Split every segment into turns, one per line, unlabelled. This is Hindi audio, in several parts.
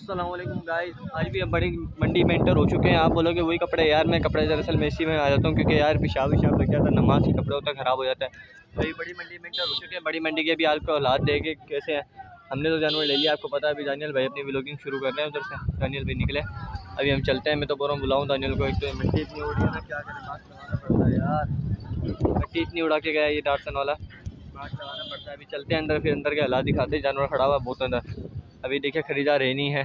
असलम गाइस आज भी हम बड़ी मंडी में इंटर हो चुके हैं। आप बोलोगे, वही कपड़े यार, मैं कपड़े दरअसल मैं इसी में आ जाता हूँ, क्योंकि यार पेशाब विशाब लग जाता है, नमाज़ के कपड़े होता ख़राब हो जाता है। तो ये बड़ी मंडी में इंटर हो चुके हैं। बड़ी मंडी के भी आपको हालात देखे कैसे हैं। हमने तो जानवर ले लिया, आपको पता है। अभी दानियल भाई अपनी ब्लॉगिंग शुरू कर रहे हैं, उधर से। दानियल भाई निकले। अभी हम चलते हैं, मैं तो बोल रहा हूँ, बुलाऊँ दानियल को एक तो। मिट्टी इतनी उड़ी है ना, क्या करें पड़ता है यार। मिट्टी इतनी उड़ा के गया ये डार्सन वाला। मास्क लगाना पड़ता है। अभी चलते हैं अंदर, फिर अंदर के हालात दिखाते जानवर खड़ा हुआ बहुत अंदर। अभी देखिए ख़रीदा नहीं है।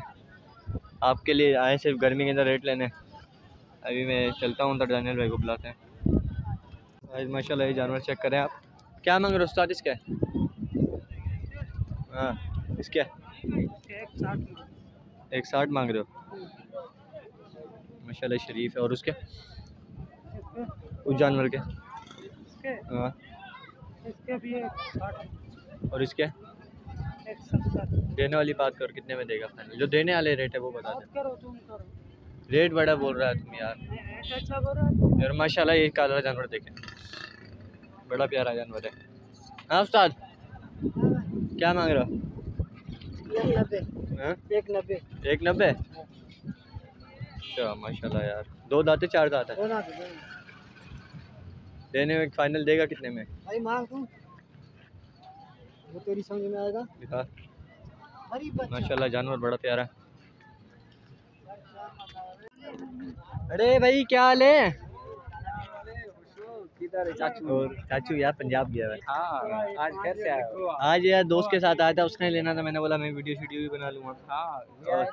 आपके लिए आए सिर्फ़ गर्मी के अंदर रेट लेने। अभी मैं चलता हूँ अंदर दानियल भाई को बुलाते हैं। आज माशाल्लाह ये जानवर चेक करें आप। क्या मांग रहे हो उस्ताद इसका? हाँ इसका? एक साठ मांग रहे हो? माशाल्लाह शरीफ है। और उसके? उस जानवर के? हाँ। और इसके? देने वाली बात कर कितने में देगा फाइनल जो देने वाले रेट है वो बता दे। रेट बड़ा बोल रहा है तुम यार। यार माशाल्लाह ये काला जानवर देखें। बड़ा प्यारा जानवर है। हाँ उस्ताद? क्या मांग रहे हो? हाँ?
एक नब्बे।
एक नब्बे? अच्छा माशाल्लाह यार। दो दाते चार दाते देने में फाइनल देगा कितने में?
भाई मांग तू। वो तेरी समझ में आएगा?
दिखा माशाल्लाह जानवर बड़ा प्यारा अरे भाई क्या हाल है?
चाचू?
चाचू यार पंजाब गया है।
हाँ आज कैसे हो।
आज यार दोस्त के साथ आया था उसने लेना था मैंने बोला मैं वीडियो वीडियो भी बना लूँगा।
हाँ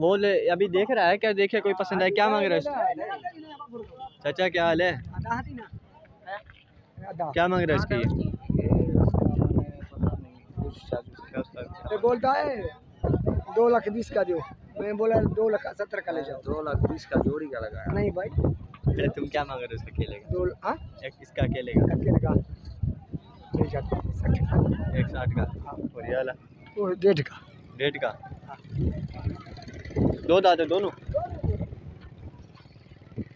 वो ले अभी देख रहा है क्या? देखे कोई पसंद आए क्या मांग रहा है चाचा क्या हाल है? क्या मांग रहा है इसकी
ये बोलता है दो लाख बीस का दो मैं बोला दो लाख सत्तर का ले जाओ।
दो लाख बीस का जोड़ी का लगा
नहीं भाई।
अरे तुम क्या मांग रहे हो इसका अकेले का?
दो हाँ?
एक इसका
हैं, साठ
एक साठ का? और ये वाला।
वो डेढ़ का।
डेढ़ का? दो दादे दोनों?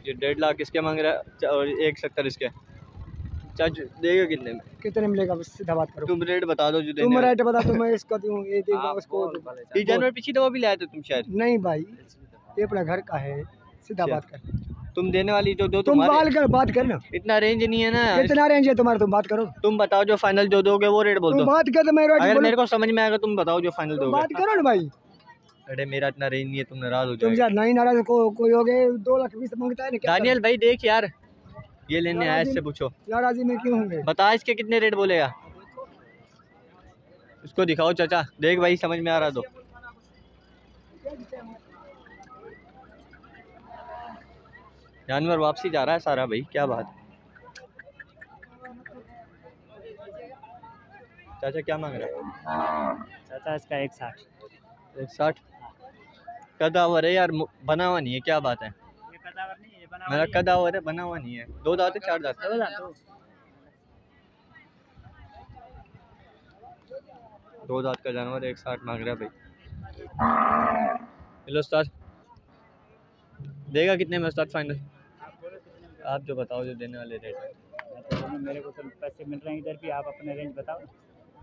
ये डेढ़ लाख इसके मांग रहा है और एक सत्तर इसके। चाचू देगा कितने में?
कितने मिलेगा बस सीधा बात करो।
तुम रेट बता दो जो
तुम रेट बता तो मैं इसका दूँ ये दूँगा उसको
ये जानवर पिछली दफ़ा भी लाए थे तुम शायद।
नहीं भाई ये अपना घर का है सीधा
अच्छा।
बात कर।
तुम देने वाली जो दो
तुम बाल कर बात कर ना।
इतना रेंज नहीं है ना
कितना रेंज है तुम्हारा तुम बात करो।
तुम बताओ जो फाइनल जो दोगे वो रेट बोल दो।
बात कर तो मैं
अगर मेरे को समझ में आएगा तुम बताओ जो फाइनल दोगे।
बात करो ना भाई।
अरे मेरा इतना रेंज नहीं है तुम नाराज़ हो
तुम यार नहीं नाराज़ को कोई हो गए दो लाख बीस माँगता है ना
दानियल भाई देख यार। ये लेने आया इससे पूछो?
नाराजी में क्यों होंगे?
बता इसके कितने रेट बोलेगा? इसको दिखाओ चाचा देख भाई समझ में आ रहा तो। जानवर वापसी जा रहा है सारा भाई क्या बात। है चाचा क्या मांग रहा है?
चाचा इसका एक साठ।
एक साठ? कदावर है यार बना हुआ नहीं है क्या बात है। मेरा कदावर है बना हुआ नहीं है। दो दांत है चार दांत है? दो दांत का जानवर एक साठ मांग रहा है भाई। हेलो उस्ताद। देगा कितने में उस्ताद फाइनल आप जो बताओ जो देने वाले रेट है।
मेरे को तो पैसे मिल रहे हैं इधर भी आप अपने रेंज बताओ।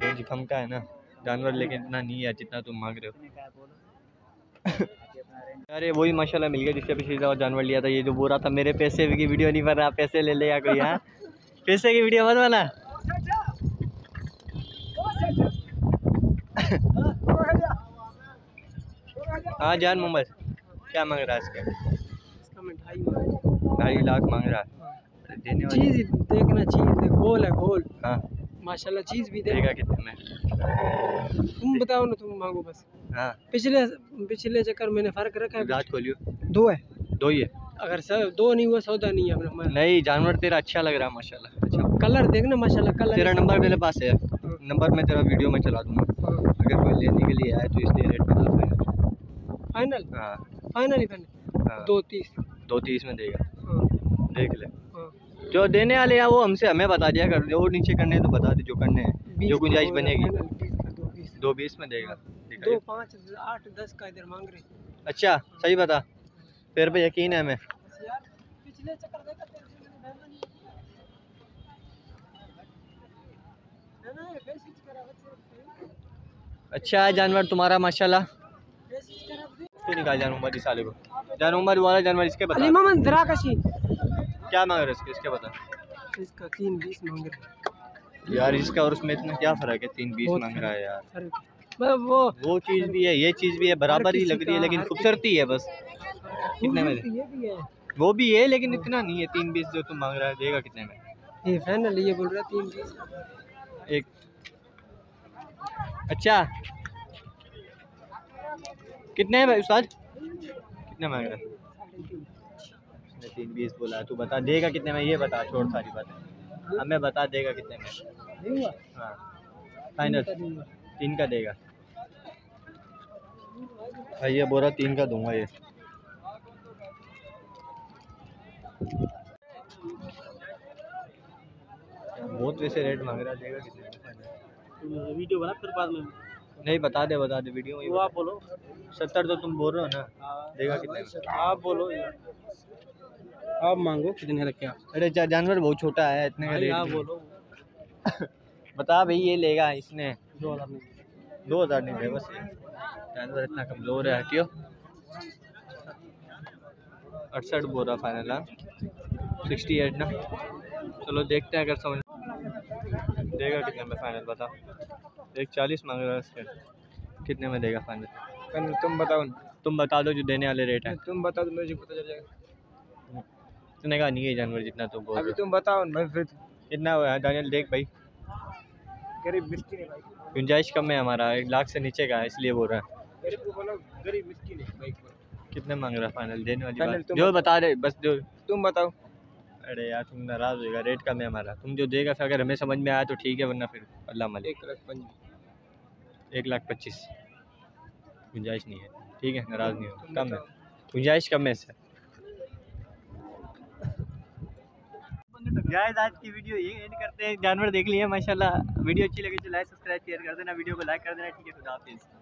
रेंज कम का है ना। जानवर लेकिन इतना नहीं है जितना तुम मांग रहे हो। अरे वही माशाल्लाह मिल गया जिससे पिछली दफ़ा जानवर लिया था ये जो बोल रहा था मेरे पैसे की वीडियो नहीं बन रहा पैसे ले लेगा कोई हाँ पैसे की वीडियो मत बना। हाँ जान मोहम्मद क्या मांग रहा है इसका?
ढाई
लाख मांग रहा है। देने वाली
चीज़ देखना चीज़ गोल है गोल
हाँ।
माशाल्लाह चीज़ भी
देगा कितने में?
तुम बताओ ना तुम मांगो बस।
हाँ।
पिछले पिछले चक्कर मैंने फ़र्क रखा है
रात खोलियो।
दो है?
दो ही है।
अगर सर दो नहीं हुआ सौदा नहीं है अपना।
नहीं जानवर तेरा अच्छा लग रहा है माशाल्लाह। अच्छा।
कलर देखना माशाल्लाह कलर
तेरा नंबर मेरे पास है। नंबर मैं तेरा वीडियो में चला दूँगा। अगर कोई लेने के लिए आए तो इसलिए रेट बता फाइनल हाँ।
फाइनल ही। फाइनल
हाँ
दो तीस।
दो तीस में देगा।
हाँ,
देख ले।
हाँ।
जो देने वाले हैं वो हमसे हमें बता दिया कर जो नीचे करने तो बता दे जो करने हैं। जो गुंजाइश बनेगी।
दो बीस
में। देगा।
दो पाँच आठ दस का इधर मांग रहे।
अच्छा सही बता। फिर पे यकीन है हमें। अच्छा है जानवर तुम्हारा माशाल्लाह। निकाल जान उमर इस साले को। जान उमर वाला जानवर इसके बता। क्या मांग रहे इसके इसके बता
इसका तीन बीस मांग रहे
यार इसका और उसमें इतना क्या फ़र्क है? तीन बीस मांग रहा है यार।
वो
वो चीज़ भी है ये चीज़ भी है बराबर ही लग रही है लेकिन खूबसूरती है बस। कितने में वो भी है। लेकिन इतना नहीं है तीन बीस जो तुम मांग रहा है देगा कितने में?
ये फाइनल ये बोल रहा तीन बीस।
एक। अच्छा। कितने हैं भाई उस्ताद? कितने मांग रहा है? तीन बीस बोला है, तू बता देगा कितने में ये बता छोड़ सारी बातें। हमें बता देगा कितने में। हाँ। फाइनल तीन का देगा। भाई ये बोरा तीन का दूँगा ये। बहुत वैसे रेट मांग रहा है, देगा कितने
वीडियो बना फिर बाद में।
नहीं बता दे बता दे वीडियो में
वो आप बोलो।
सत्तर तो तुम बोल रहे हो ना देगा कितने
आप बोलो। आप मांगो कितने रखे आप
अरे जानवर बहुत छोटा है इतने का रेट
बोलो।
बता भाई ये लेगा इसने।
दो हज़ार नहीं।
दो हज़ार नहीं बस जानवर इतना कमज़ोर है हटियो। अड़सठ बोल रहा फाइनल हाँ। सिक्सटी एट ना। चलो देखते हैं अगर समझ देगा कितने में फाइनल बता एक चालीस मांग रहा है इसके। कितने में देगा फाइनल
तुम बताओ
तुम बता दो जो देने वाले रेट है।
तुम बता दो मुझे पता चल जाएगा।
इतने का नहीं है जानवर जितना तुम बोल रहे
अभी तुम बताओ ना फिर
कितना हुआ है? दानियल देख भाई।
गरीब मिस्किन है भाई।
गुंजाइश कम है हमारा एक लाख से नीचे का है इसलिए बोल रहा है।
गरीब को बोलो गरीब मिस्किन है भाई।
कितने मांग रहा है फाइनल देने वाली बात। जो बता दे बस जो
तुम बताओ।
अरे यार तुम नाराज़ होगा रेट कम है हमारा। तुम जो देगा फिर अगर हमें समझ में आया तो ठीक है वरना फिर अल्लाह मालिक।
एक लाख पंजी
एक लाख पच्चीस। गुंजाइश नहीं है। ठीक है नाराज़ नहीं हो। कम है। गुंजाइश कम है इससे। गाइस आज की वीडियो ये एंड करते हैं। जानवर देख लिए माशाल्लाह। वीडियो अच्छी लगी तो लाइक सब्सक्राइब शेयर कर देना। वीडियो को लाइक कर देना, ठीक है? खुदा हाफिज़।